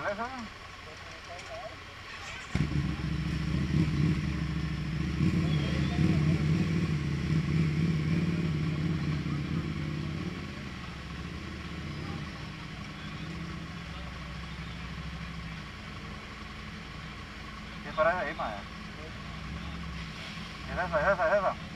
para eso. ¿Qué para ahí, madre? ¿Qué es eso? ¿Qué es eso?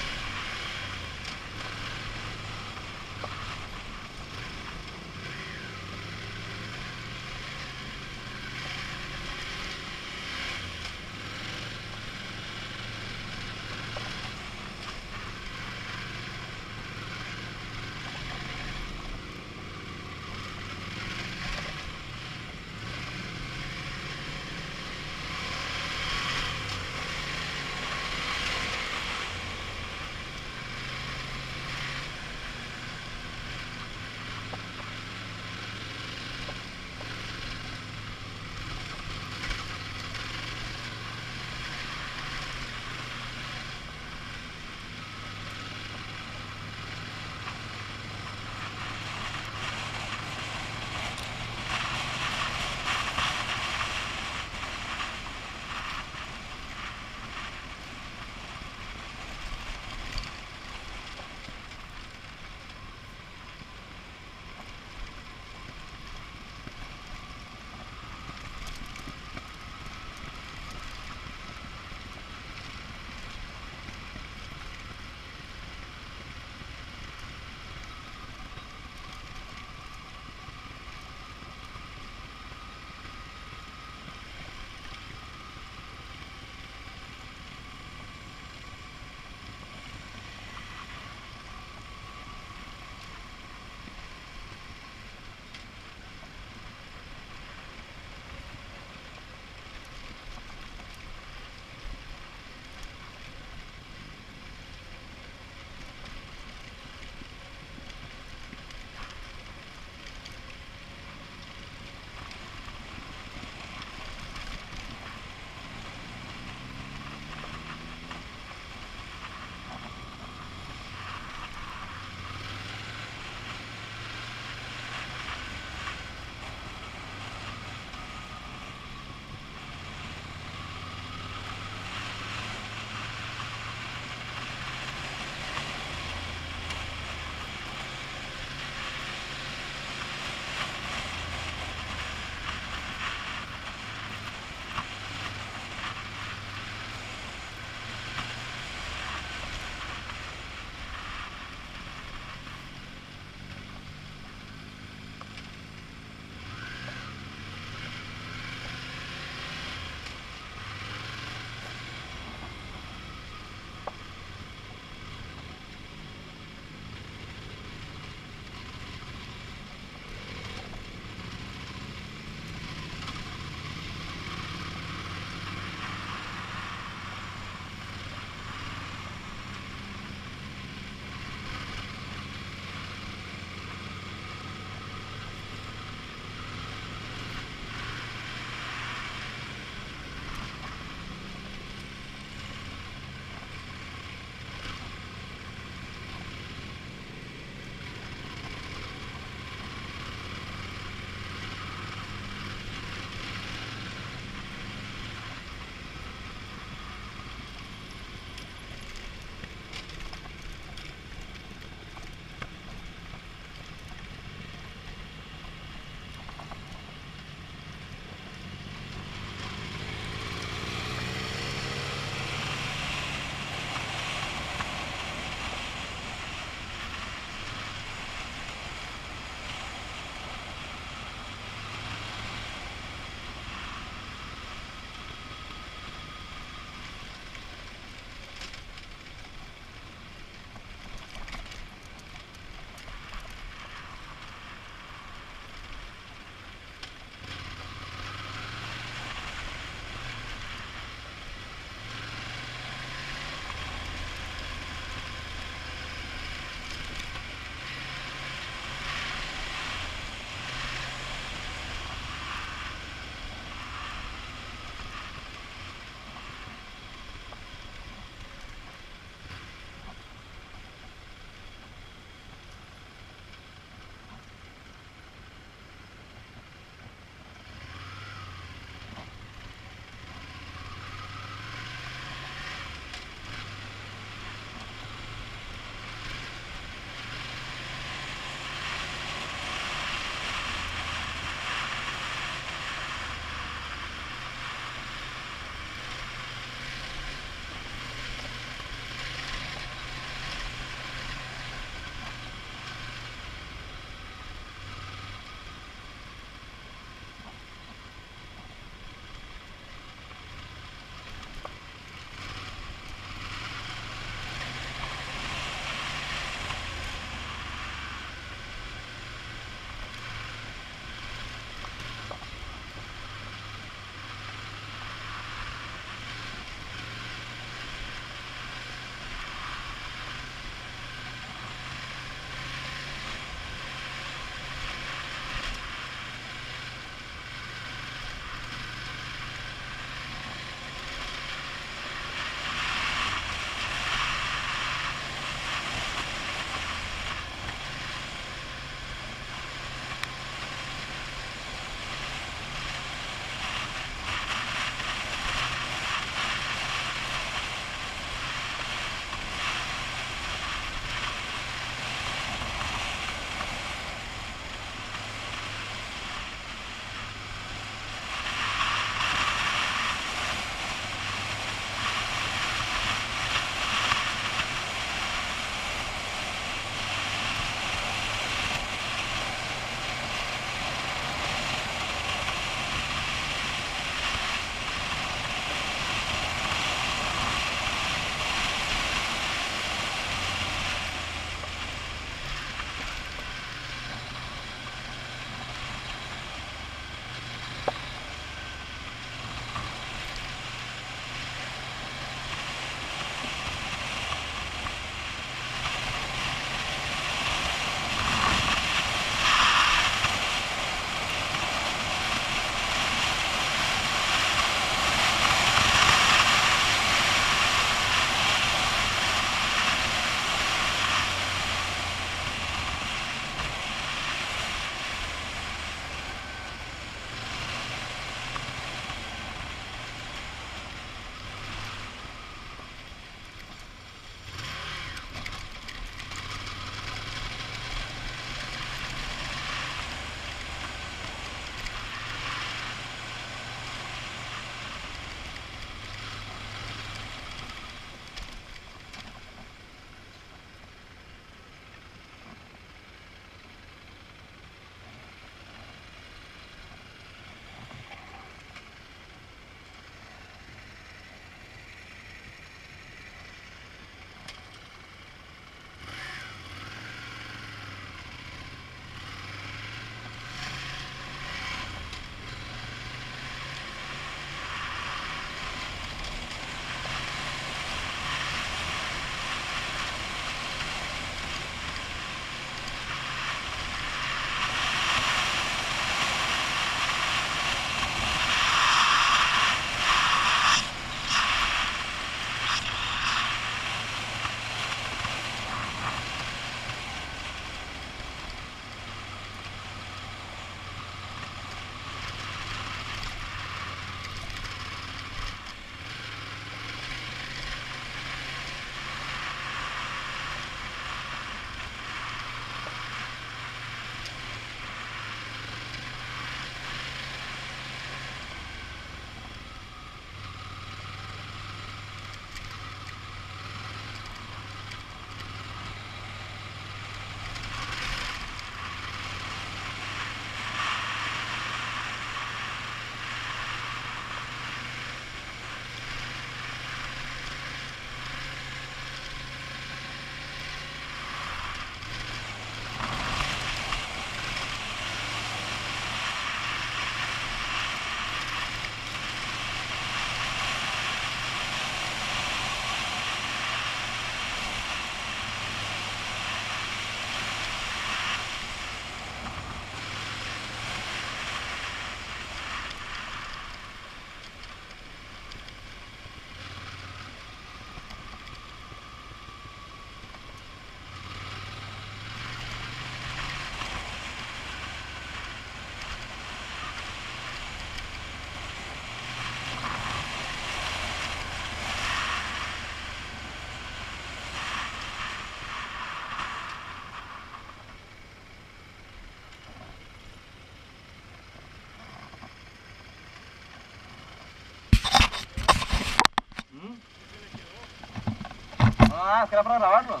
Ah, es que era para grabarlo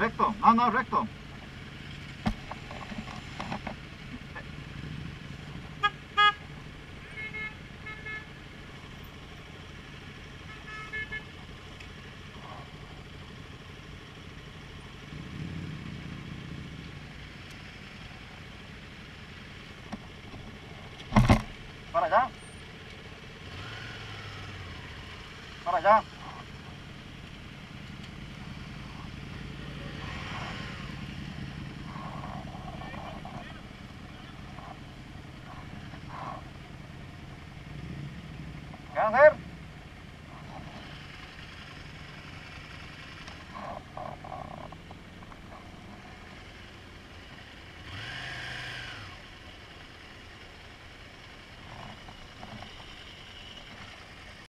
Recto, no, no, recto.